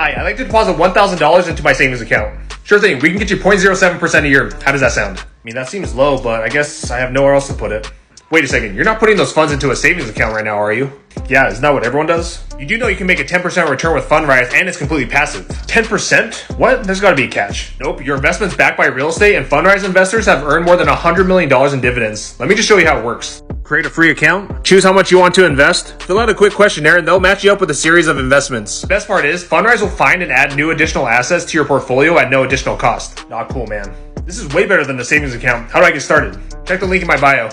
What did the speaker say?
Hi, I'd like to deposit $1,000 into my savings account. Sure thing, we can get you 0.07% a year. How does that sound? I mean, that seems low, but I guess I have nowhere else to put it. Wait a second, you're not putting those funds into a savings account right now, are you? Yeah, isn't that what everyone does? You do know you can make a 10% return with Fundrise and it's completely passive. 10%? What? There's gotta be a catch. Nope, your investment's backed by real estate and Fundrise investors have earned more than $100 million in dividends. Let me just show you how it works. Create a free account, choose how much you want to invest, fill out a quick questionnaire, and they'll match you up with a series of investments. Best part is, Fundrise will find and add new additional assets to your portfolio at no additional cost. Not cool, man. This is way better than the savings account. How do I get started? Check the link in my bio.